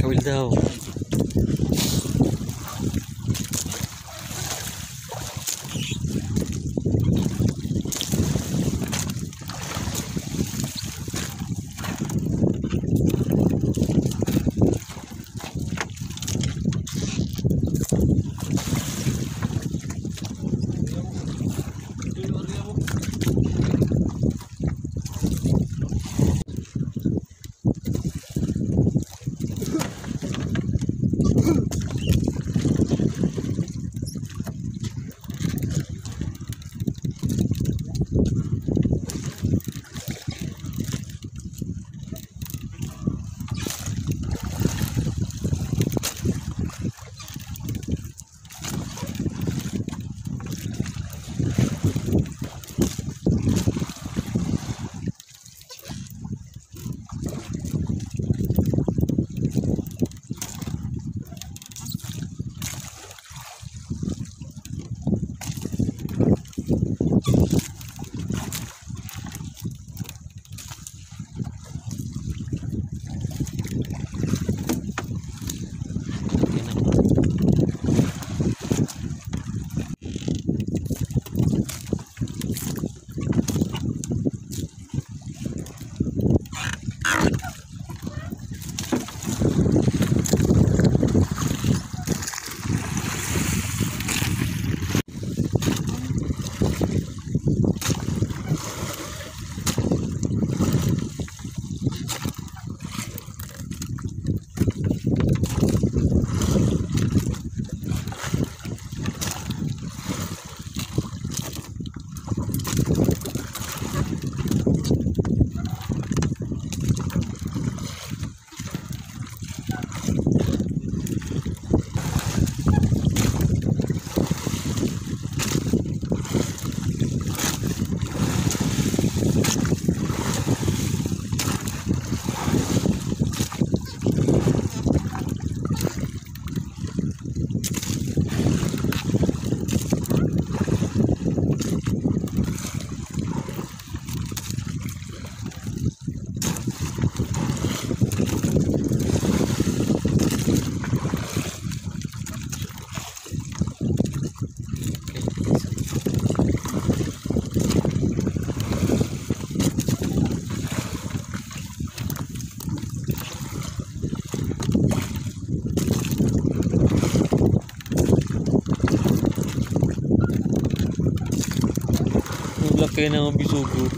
Kawil daw. kayo ng bisugo.